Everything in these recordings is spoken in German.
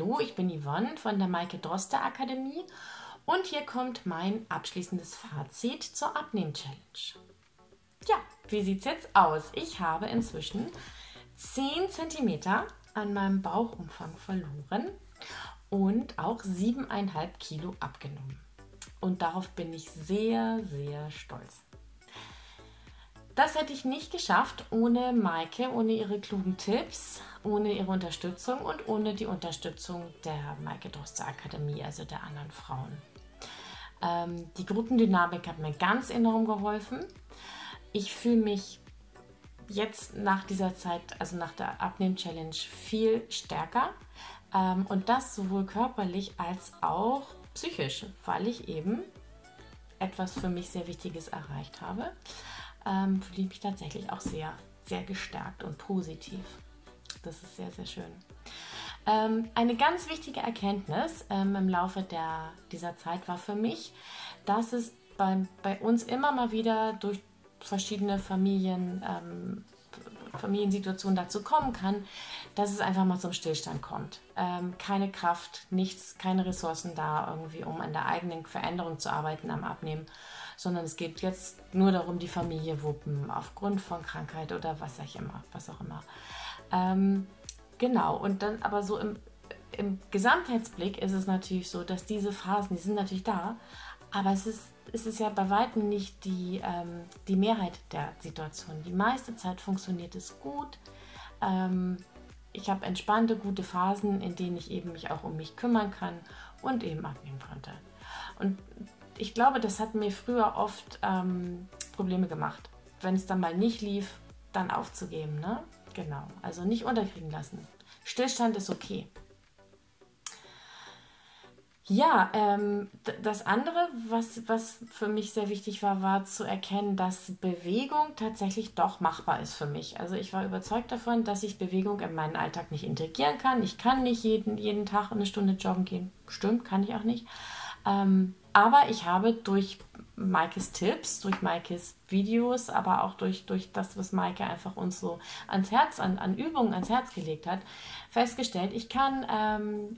Hallo, ich bin Yvonne von der Maike Droster Akademie und hier kommt mein abschließendes Fazit zur Abnehm-Challenge. Ja, wie sieht es jetzt aus? Ich habe inzwischen 10 cm an meinem Bauchumfang verloren und auch 7,5 Kilo abgenommen. Und darauf bin ich sehr, sehr stolz. Das hätte ich nicht geschafft ohne Maike, ohne ihre klugen Tipps, ohne ihre Unterstützung und ohne die Unterstützung der Maike Droster Akademie, also der anderen Frauen. Ähm, die Gruppendynamik hat mir ganz enorm geholfen. Ich fühle mich jetzt nach dieser Zeit, also nach der Abnehm-Challenge, viel stärker. Ähm, und das sowohl körperlich als auch psychisch, weil ich eben etwas für mich sehr Wichtiges erreicht habe ähm, fühle ich mich tatsächlich auch sehr, sehr gestärkt und positiv. Das ist sehr, sehr schön. Ähm, eine ganz wichtige Erkenntnis ähm, im Laufe der, dieser Zeit war für mich, dass es bei, bei uns immer mal wieder durch verschiedene Familien, ähm, Familiensituationen dazu kommen kann, dass es einfach mal zum Stillstand kommt. Ähm, keine Kraft, nichts, keine Ressourcen da irgendwie, um an der eigenen Veränderung zu arbeiten am Abnehmen sondern es geht jetzt nur darum, die Familie wuppen aufgrund von Krankheit oder was auch immer. Was auch immer. Ähm, genau, und dann aber so im, im Gesamtheitsblick ist es natürlich so, dass diese Phasen, die sind natürlich da, aber es ist, es ist ja bei weitem nicht die, ähm, die Mehrheit der Situation. Die meiste Zeit funktioniert es gut. Ähm, ich habe entspannte, gute Phasen, in denen ich eben mich auch um mich kümmern kann und eben abnehmen konnte. Und ich glaube, das hat mir früher oft ähm, Probleme gemacht. Wenn es dann mal nicht lief, dann aufzugeben. Ne? Genau, also nicht unterkriegen lassen. Stillstand ist okay. Ja, ähm, das andere, was, was für mich sehr wichtig war, war zu erkennen, dass Bewegung tatsächlich doch machbar ist für mich. Also ich war überzeugt davon, dass ich Bewegung in meinen Alltag nicht integrieren kann. Ich kann nicht jeden, jeden Tag eine Stunde joggen gehen. Stimmt, kann ich auch nicht. Ähm, aber ich habe durch Maikes Tipps, durch Maikes Videos, aber auch durch, durch das, was Maike einfach uns so ans Herz, an, an Übungen ans Herz gelegt hat, festgestellt, ich kann ähm,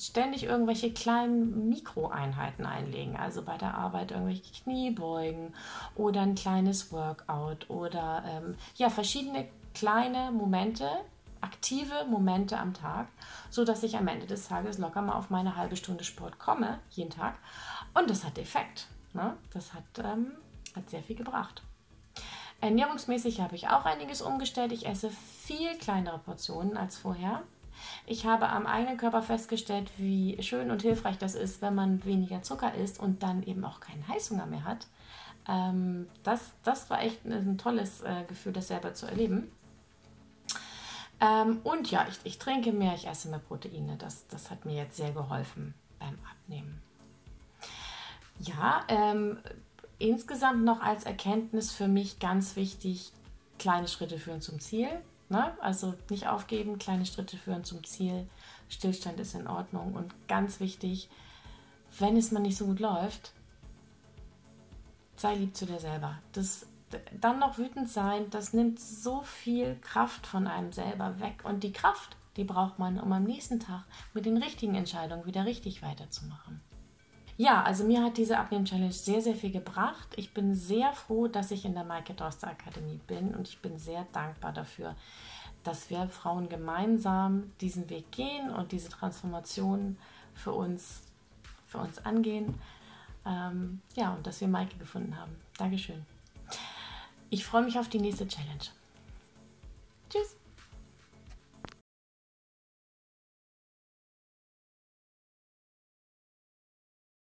ständig irgendwelche kleinen Mikroeinheiten einlegen. Also bei der Arbeit irgendwelche Kniebeugen oder ein kleines Workout oder ähm, ja, verschiedene kleine Momente, aktive Momente am Tag, so dass ich am Ende des Tages locker mal auf meine halbe Stunde Sport komme, jeden Tag. Und das hat Effekt. Ne? Das hat, ähm, hat sehr viel gebracht. Ernährungsmäßig habe ich auch einiges umgestellt. Ich esse viel kleinere Portionen als vorher. Ich habe am eigenen Körper festgestellt, wie schön und hilfreich das ist, wenn man weniger Zucker isst und dann eben auch keinen Heißhunger mehr hat. Ähm, das, das war echt ein tolles äh, Gefühl, das selber zu erleben. Ähm, und ja, ich, ich, trinke mehr, ich esse mehr Proteine. Das, das hat mir jetzt sehr geholfen beim Abnehmen. Ja, ähm, insgesamt noch als Erkenntnis für mich ganz wichtig, kleine Schritte führen zum Ziel. Ne? Also nicht aufgeben, kleine Schritte führen zum Ziel. Stillstand ist in Ordnung und ganz wichtig, wenn es mal nicht so gut läuft, sei lieb zu dir selber. Das dann noch wütend sein, das nimmt so viel Kraft von einem selber weg. Und die Kraft, die braucht man, um am nächsten Tag mit den richtigen Entscheidungen wieder richtig weiterzumachen. Ja, also mir hat diese Abnehmen-Challenge sehr, sehr viel gebracht. Ich bin sehr froh, dass ich in der Maike Droster Akademie bin und ich bin sehr dankbar dafür, dass wir Frauen gemeinsam diesen Weg gehen und diese Transformation für uns, für uns angehen. Ähm, ja, und dass wir Maike gefunden haben. Dankeschön. Ich freue mich auf die nächste Challenge.